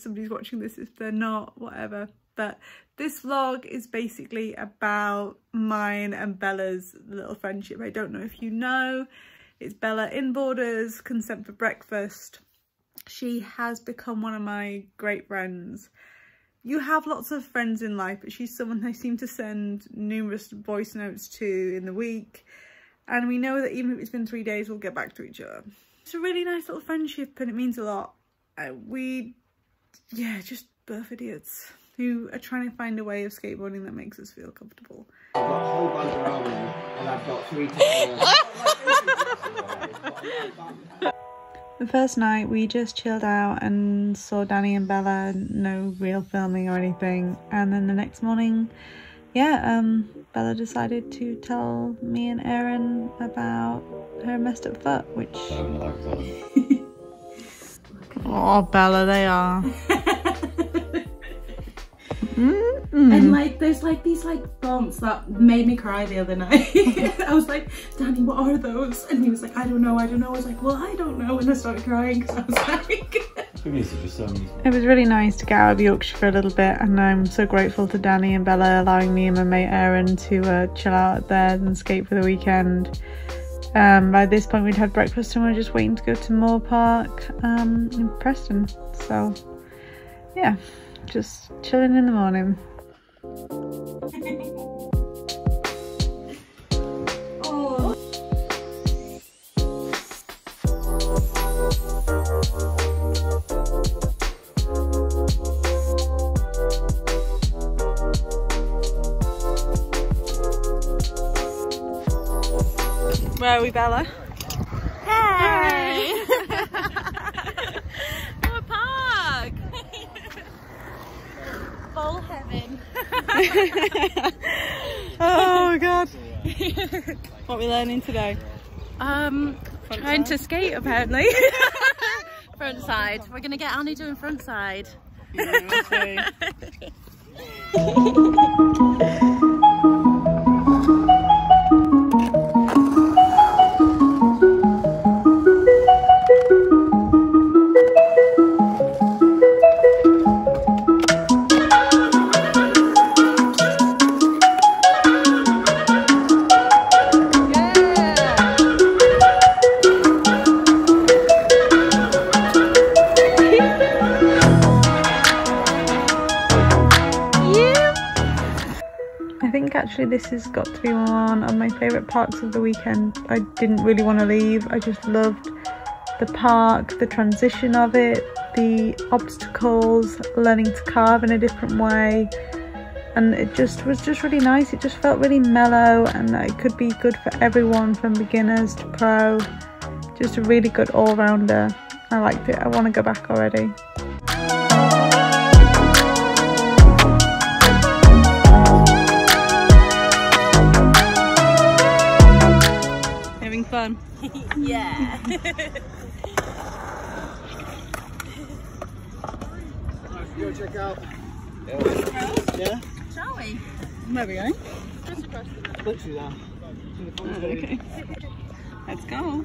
somebody's watching this if they're not whatever. But this vlog is basically about mine and Bella's little friendship. I don't know if you know. It's Bella Inboarders consent for breakfast. She has become one of my great friends. You have lots of friends in life but she's someone I seem to send numerous voice notes to in the week. And we know that even if it's been three days we'll get back to each other. It's a really nice little friendship and it means a lot. Uh, we yeah, just birth idiots who are trying to find a way of skateboarding that makes us feel comfortable. I've got a whole bunch around me and I've got three The first night we just chilled out and saw Danny and Bella, no real filming or anything. And then the next morning, yeah, um, Bella decided to tell me and Aaron about her messed up foot, which... oh, Bella, they are. Mm -mm. And like, there's like these like bumps that made me cry the other night. I was like, Danny, what are those? And he was like, I don't know, I don't know. I was like, well, I don't know. And I started crying because I was like... it was really nice to get out of Yorkshire for a little bit and I'm so grateful to Danny and Bella allowing me and my mate Aaron to uh, chill out there and skate for the weekend. Um, by this point we'd had breakfast and we are just waiting to go to Moor Park um, in Preston. So yeah, just chilling in the morning. Where are we, Bella? Oh god. what are we learning today? Um, trying to skate apparently. front side. We're gonna get Annie doing front side. Yeah, this has got to be one of my favourite parks of the weekend. I didn't really want to leave. I just loved the park, the transition of it, the obstacles, learning to carve in a different way. And it just was just really nice. It just felt really mellow and it could be good for everyone from beginners to pro. Just a really good all-rounder. I liked it. I want to go back already. Yeah. Go check out. Yeah. Shall we? Where are we going? Just across the Literally there. Oh, okay. Let's go.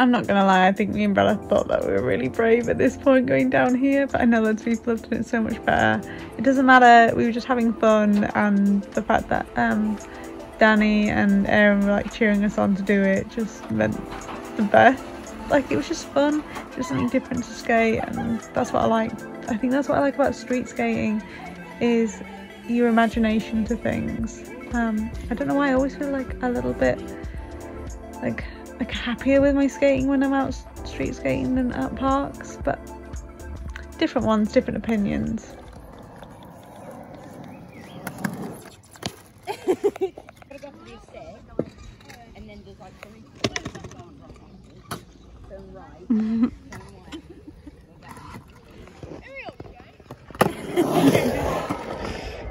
I'm not gonna lie, I think me and Bella thought that we were really brave at this point going down here, but I know loads of people have done it so much better. It doesn't matter, we were just having fun and the fact that um, Danny and Aaron were like cheering us on to do it just meant the best. Like it was just fun, just something different to skate and that's what I like. I think that's what I like about street skating is your imagination to things Um, I don't know why I always feel like a little bit like like happier with my skating when I'm out street skating than at parks, but different ones, different opinions.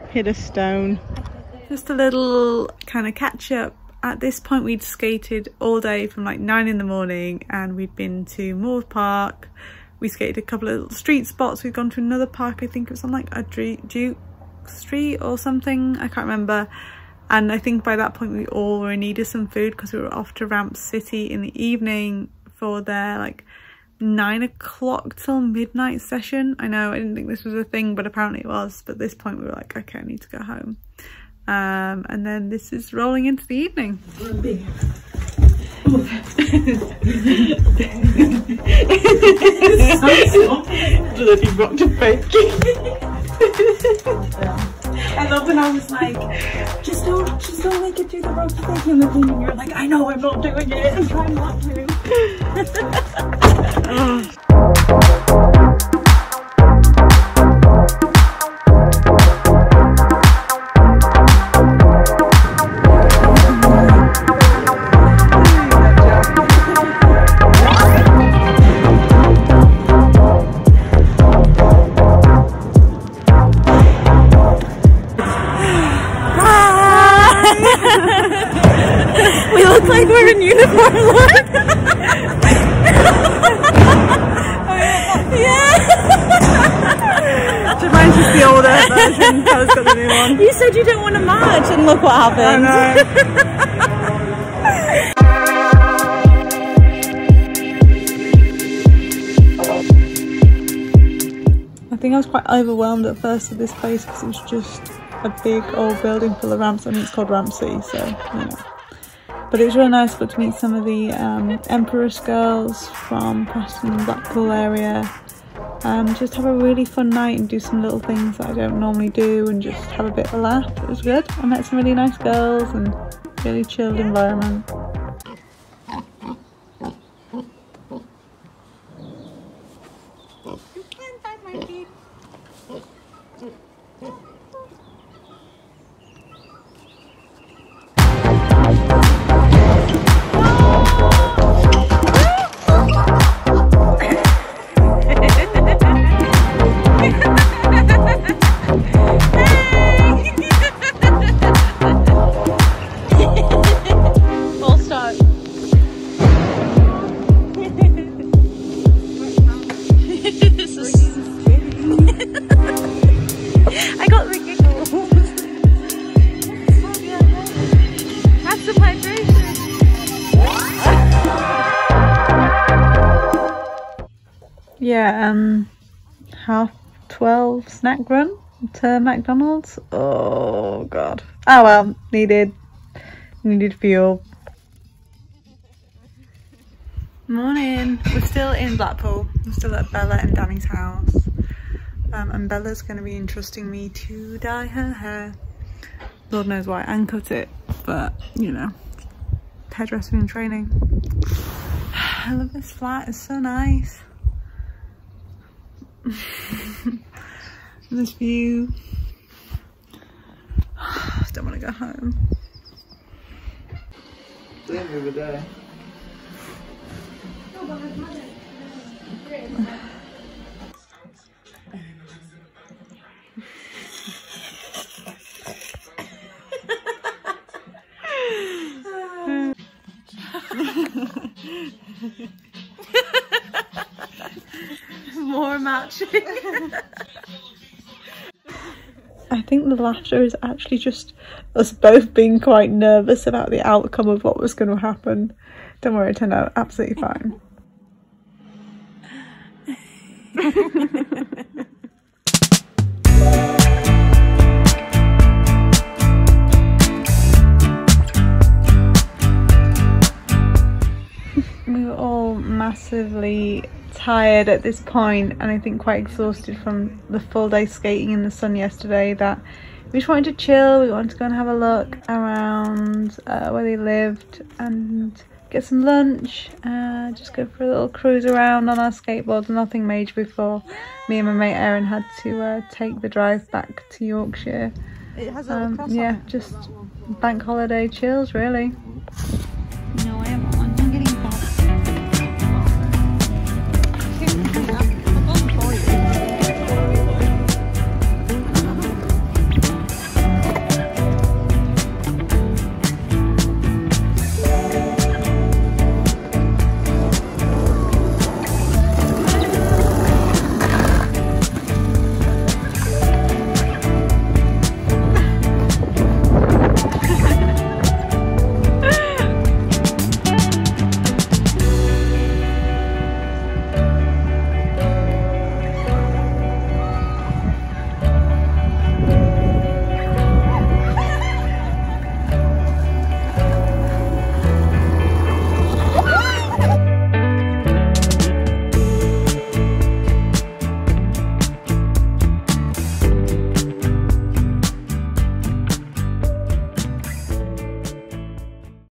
Hit a stone. Just a little kind of catch up. At this point we'd skated all day from like 9 in the morning and we'd been to Moor Park. We skated a couple of street spots. We'd gone to another park, I think it was on like a Duke Street or something, I can't remember. And I think by that point we all were in need of some food because we were off to Ramp City in the evening for their like nine o'clock till midnight session. I know I didn't think this was a thing, but apparently it was. But at this point we were like, okay, I need to go home. Um, and then this is rolling into the evening. if you rocked a fake. I love when I was like, just don't, just don't make it do the rock thing in the thing. And you're like, I know I'm not doing it. I'm trying not to. You said you didn't want to march and look what happened. I think I was quite overwhelmed at first with this place because it was just a big old building full of ramps. I mean, it's called Ramp City, so, you know. But it was really nice, got to meet some of the um, Empress girls from Preston Blackpool area um, just have a really fun night and do some little things that I don't normally do and just have a bit of a laugh. It was good. I met some really nice girls and really chilled environment. Um, half 12 snack run to McDonald's. Oh, God. Oh, well, needed, needed fuel. Morning. We're still in Blackpool. We're still at Bella and Danny's house. Um, and Bella's going to be entrusting me to dye her hair. Lord knows why, and cut it. But, you know, hairdressing and training. I love this flat. It's so nice. this view. Don't want to go home. over there. matching. I think the laughter is actually just us both being quite nervous about the outcome of what was going to happen. Don't worry, it turned out absolutely fine. we were all massively tired at this point and I think quite exhausted from the full day skating in the sun yesterday that we just wanted to chill. We wanted to go and have a look around uh, where they lived and get some lunch. Uh, just go for a little cruise around on our skateboards. Nothing major before me and my mate Aaron had to uh, take the drive back to Yorkshire. It has a Um, yeah, just bank holiday chills really. No